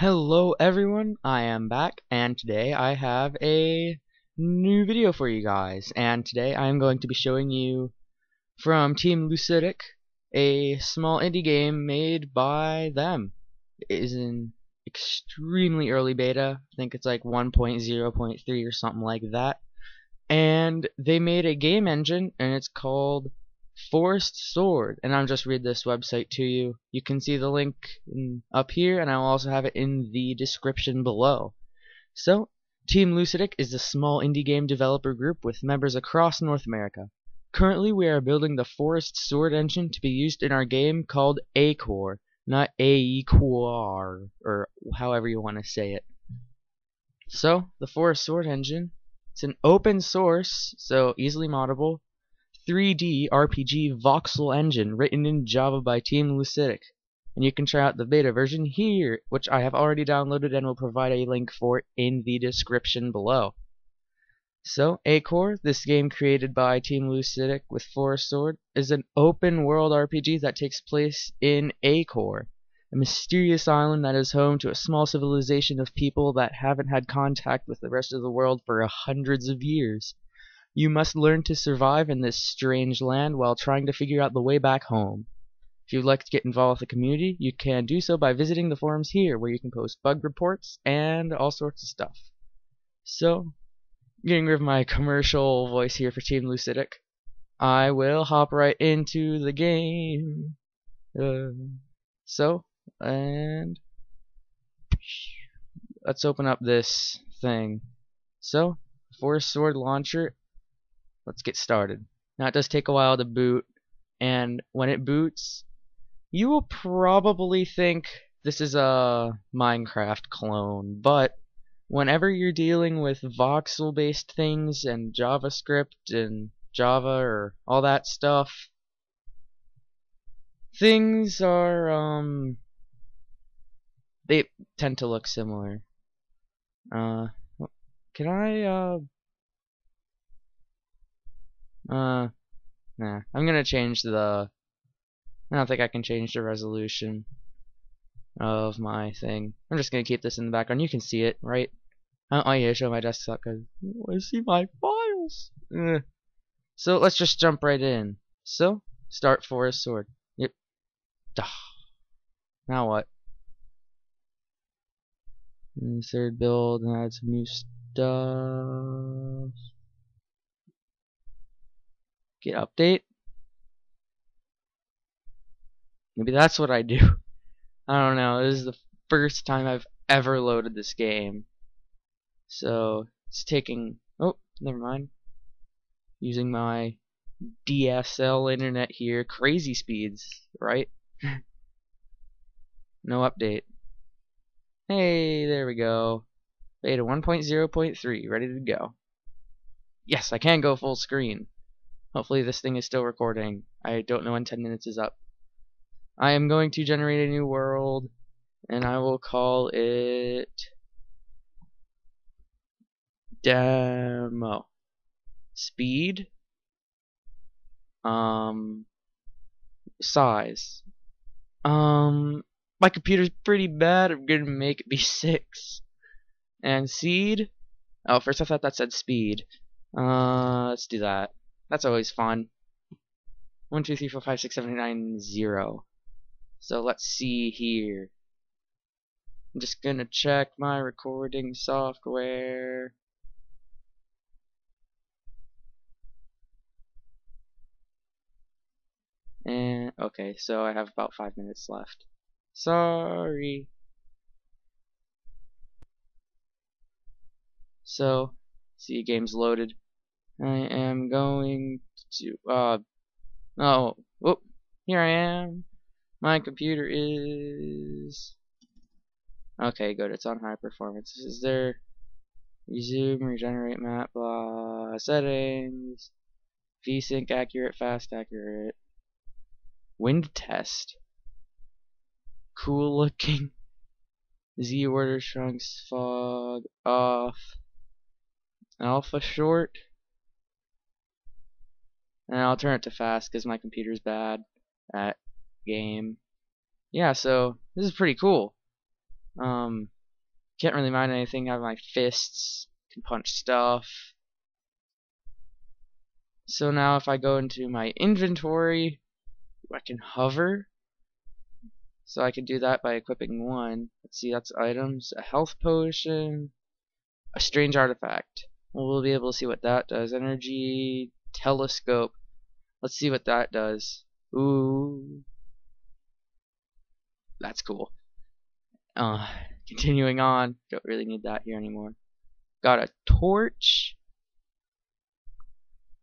Hello everyone, I am back and today I have a new video for you guys. And today I am going to be showing you from Team Lucidic a small indie game made by them. It is in extremely early beta, I think it's like 1.0.3 or something like that. And they made a game engine and it's called Forest Sword, and I'll just read this website to you. You can see the link in, up here, and I'll also have it in the description below. So, Team Lucidic is a small indie game developer group with members across North America. Currently, we are building the Forest Sword engine to be used in our game called Acore, not Aequar, or however you want to say it. So, the Forest Sword engine, it's an open source, so easily moddable, 3D RPG voxel engine written in Java by Team Lucidic. And you can try out the beta version here, which I have already downloaded and will provide a link for in the description below. So, Acore, this game created by Team Lucidic with Forest Sword, is an open world RPG that takes place in Acore, a mysterious island that is home to a small civilization of people that haven't had contact with the rest of the world for hundreds of years. You must learn to survive in this strange land while trying to figure out the way back home. If you'd like to get involved with the community, you can do so by visiting the forums here, where you can post bug reports and all sorts of stuff. So, getting rid of my commercial voice here for Team Lucidic, I will hop right into the game. Uh, so, and let's open up this thing. So, Forest Sword Launcher let's get started. Now it does take a while to boot, and when it boots, you will probably think this is a Minecraft clone, but whenever you're dealing with voxel based things and JavaScript and Java or all that stuff, things are, um, they tend to look similar. Uh, can I, uh, uh, nah. I'm gonna change the. I don't think I can change the resolution of my thing. I'm just gonna keep this in the background. You can see it, right? I don't want you to show my desktop because I see my files. Ugh. So let's just jump right in. So start Forest Sword. Yep. Duh. Now what? Insert build and add some new stuff. Get update. Maybe that's what I do. I don't know. This is the first time I've ever loaded this game. So it's taking. Oh, never mind. Using my DSL internet here. Crazy speeds, right? no update. Hey, there we go. Beta 1.0.3, ready to go. Yes, I can go full screen. Hopefully this thing is still recording. I don't know when 10 minutes is up. I am going to generate a new world and I will call it demo. Speed? Um size? Um my computer's pretty bad. I'm gonna make it be 6 and seed? Oh first I thought that said speed. Uh let's do that that's always fun. 1, 2, 3, 4, 5, 6, 7, 8, 9, 0. So let's see here. I'm just gonna check my recording software. And okay, so I have about five minutes left. Sorry. So, see game's loaded. I am going to, uh, oh, whoop, here I am. My computer is, okay, good, it's on high performance. Is there, resume, regenerate map, blah, settings, VSync accurate, fast accurate, wind test, cool looking, Z order trunks, fog, off, alpha short, and I'll turn it to fast because my computer's bad at game. Yeah, so this is pretty cool. Um, can't really mind anything. I have my fists. Can punch stuff. So now if I go into my inventory, I can hover. So I can do that by equipping one. Let's see, that's items, a health potion, a strange artifact. We'll be able to see what that does. Energy, telescope. Let's see what that does. Ooh. That's cool. Uh, continuing on. Don't really need that here anymore. Got a torch.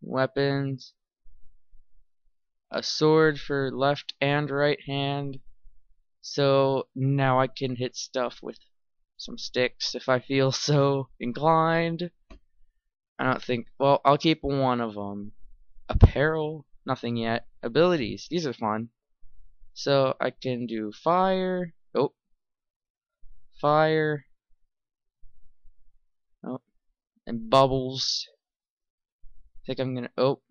Weapons. A sword for left and right hand. So now I can hit stuff with some sticks if I feel so inclined. I don't think, well, I'll keep one of them. Apparel, nothing yet. Abilities, these are fun. So I can do fire, oh, fire, oh, and bubbles. I think I'm gonna, oh,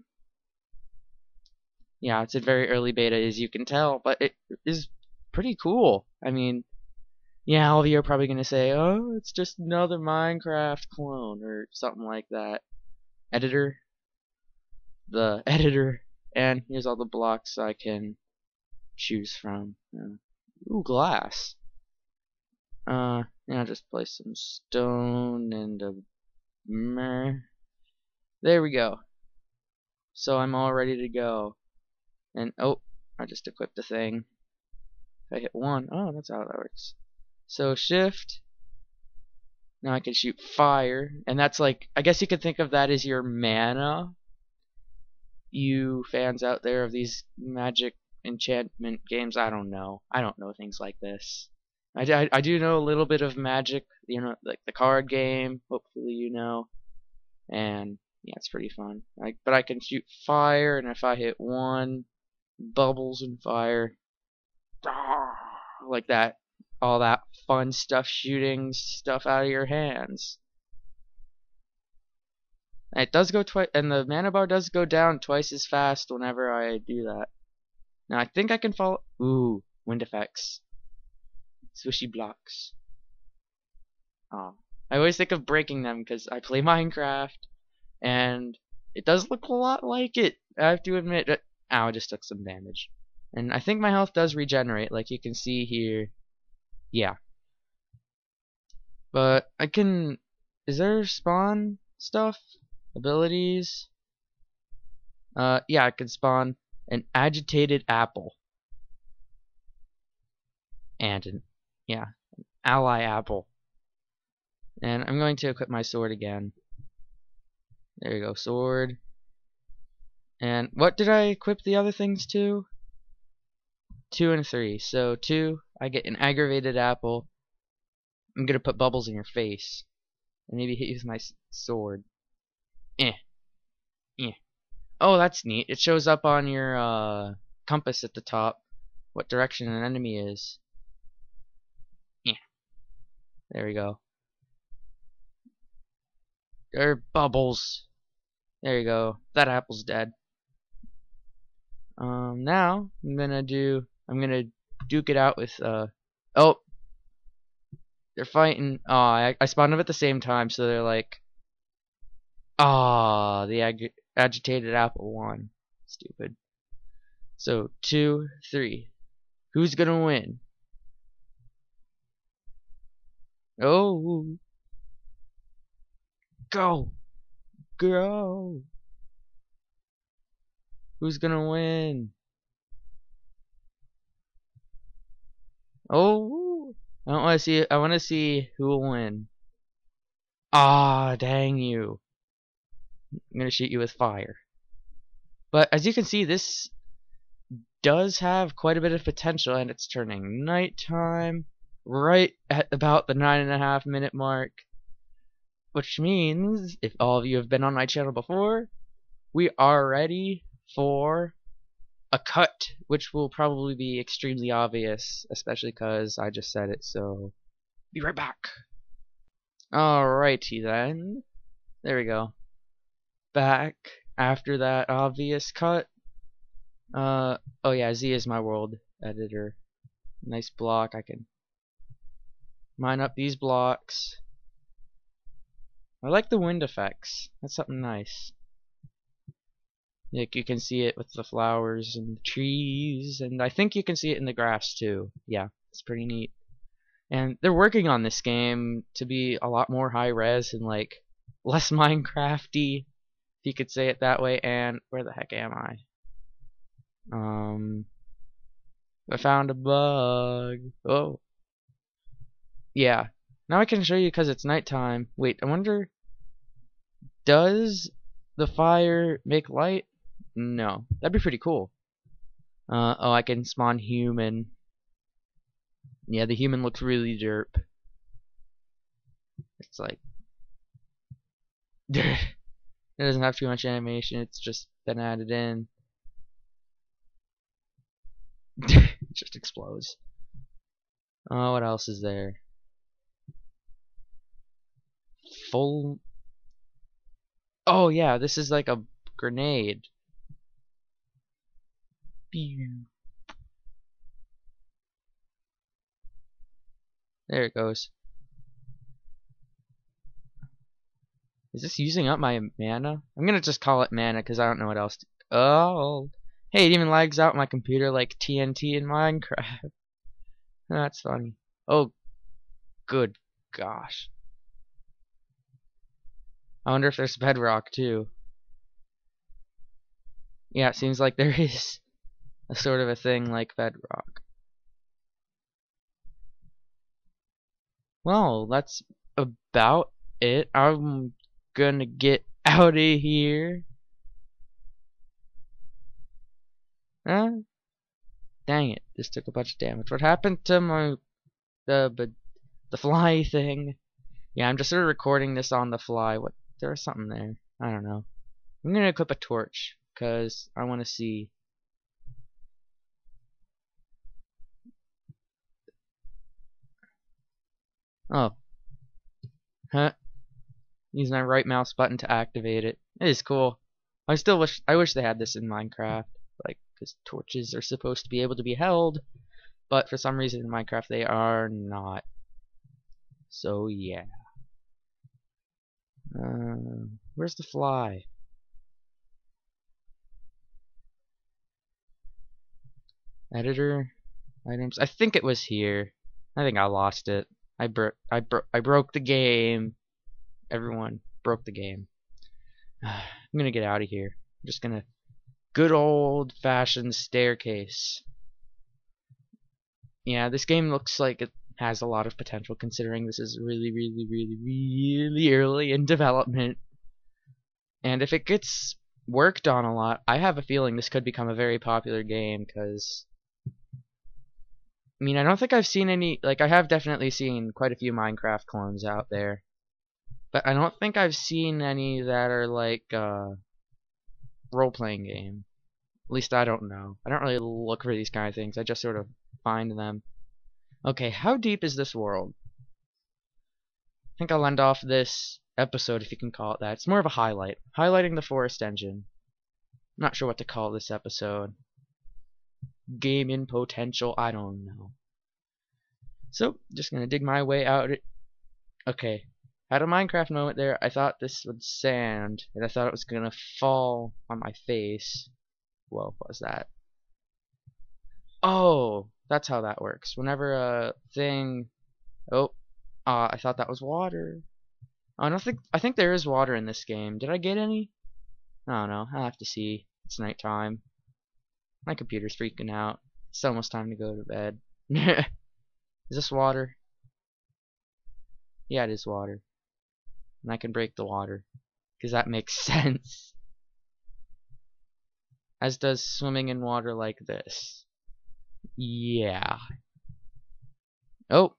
yeah, it's a very early beta as you can tell, but it is pretty cool. I mean, yeah, all of you are probably going to say, oh, it's just another Minecraft clone or something like that. Editor. The editor. And here's all the blocks I can choose from. Ooh, glass. Uh, yeah, just place some stone and a meh. There we go. So I'm all ready to go. And, oh, I just equipped the thing. If I hit one, oh, that's how that works. So shift. Now I can shoot fire, and that's like I guess you could think of that as your mana. You fans out there of these magic enchantment games, I don't know. I don't know things like this. I, I, I do know a little bit of magic, you know, like the card game. Hopefully you know, and yeah, it's pretty fun. I, but I can shoot fire, and if I hit one, bubbles and fire, like that, all that fun stuff shooting stuff out of your hands. it does go twice, and the mana bar does go down twice as fast whenever I do that. Now I think I can follow. Ooh, wind effects, swishy blocks. Oh, I always think of breaking them because I play Minecraft, and it does look a lot like it. I have to admit. Ow, I just took some damage. And I think my health does regenerate, like you can see here. Yeah. But I can... Is there spawn stuff? Abilities? Uh, yeah, I can spawn an agitated apple. And an, yeah, an ally apple. And I'm going to equip my sword again. There you go, sword. And what did I equip the other things to? Two and three. So two, I get an aggravated apple. I'm gonna put bubbles in your face. And maybe hit you with my sword. Eh. Eh. Oh, that's neat. It shows up on your uh, compass at the top what direction an enemy is. Yeah. There we go. Are bubbles. There you go. That apple's dead. Um, now I'm gonna do I'm gonna duke it out with uh oh they're fighting. Oh I, I spawned them at the same time so they're like ah oh, the ag agitated apple won. Stupid. So two three. Who's gonna win? Oh. Go. Go. Who's gonna win Oh, I want to see. I want to see who will win. Ah, dang you! I'm gonna shoot you with fire. But as you can see, this does have quite a bit of potential, and it's turning nighttime right at about the nine and a half minute mark. Which means, if all of you have been on my channel before, we are ready for a cut, which will probably be extremely obvious, especially because I just said it, so be right back. Alrighty then. There we go. Back after that obvious cut. Uh, oh yeah, Z is my world editor. Nice block, I can mine up these blocks. I like the wind effects. That's something nice. Like you can see it with the flowers and the trees, and I think you can see it in the grass too. Yeah, it's pretty neat. And they're working on this game to be a lot more high res and like less Minecrafty, if you could say it that way. And where the heck am I? Um, I found a bug. Oh, yeah. Now I can show you because it's nighttime. Wait, I wonder. Does the fire make light? No. That'd be pretty cool. Uh, oh, I can spawn human. Yeah, the human looks really derp. It's like... it doesn't have too much animation, it's just been added in. it just explodes. Oh, what else is there? Full... Oh, yeah, this is like a grenade. There it goes. Is this using up my mana? I'm gonna just call it mana because I don't know what else to Oh! Hey, it even lags out my computer like TNT in Minecraft. That's funny. Oh, good gosh. I wonder if there's bedrock too. Yeah, it seems like there is a sort of a thing like bedrock. Well, that's about it. I'm gonna get out of here. Huh? Dang it, this took a bunch of damage. What happened to my the the fly thing? Yeah, I'm just sort of recording this on the fly. What there's something there. I don't know. I'm gonna equip a torch because I want to see Oh. Huh. Use my right mouse button to activate it. It is cool. I still wish I wish they had this in Minecraft, like because torches are supposed to be able to be held, but for some reason in Minecraft they are not. So yeah. Uh, where's the fly? Editor items. I think it was here. I think I lost it. I broke I I broke the game. Everyone broke the game. I'm gonna get out of here. I'm just gonna good old fashioned staircase. Yeah, this game looks like it has a lot of potential considering this is really, really, really, really early in development. And if it gets worked on a lot, I have a feeling this could become a very popular game because I mean, I don't think I've seen any, like, I have definitely seen quite a few Minecraft clones out there. But I don't think I've seen any that are, like, uh, role-playing game. At least I don't know. I don't really look for these kind of things. I just sort of find them. Okay, how deep is this world? I think I'll end off this episode, if you can call it that. It's more of a highlight. Highlighting the forest engine. I'm not sure what to call this episode gaming potential. I don't know. So, just gonna dig my way out. Okay, had a Minecraft moment there. I thought this was sand, and I thought it was gonna fall on my face. Whoa, what was that? Oh, that's how that works. Whenever a thing, oh, uh, I thought that was water. I don't think I think there is water in this game. Did I get any? I don't know. I'll have to see. It's nighttime. My computer's freaking out. It's almost time to go to bed. is this water? Yeah, it is water. And I can break the water. Because that makes sense. As does swimming in water like this. Yeah. Oh.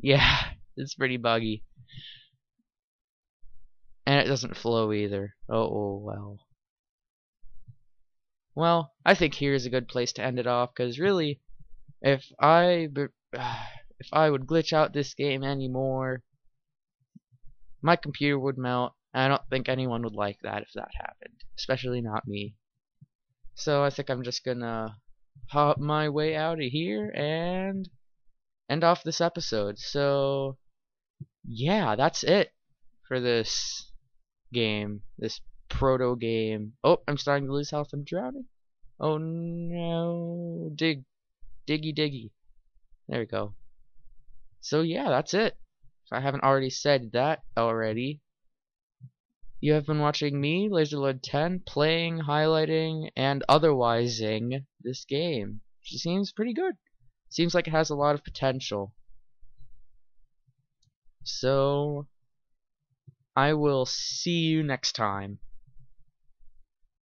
Yeah, it's pretty buggy. And it doesn't flow either. Oh, oh well. Well, I think here is a good place to end it off, because really, if I if I would glitch out this game anymore, my computer would melt. And I don't think anyone would like that if that happened, especially not me. So I think I'm just gonna hop my way out of here and end off this episode. So, yeah, that's it for this game, this proto game. Oh, I'm starting to lose health. I'm drowning. Oh no. Dig. Diggy diggy. There we go. So yeah, that's it. If I haven't already said that already. You have been watching me, LazerLord10, playing, highlighting, and otherwising this game. She seems pretty good. Seems like it has a lot of potential. So, I will see you next time.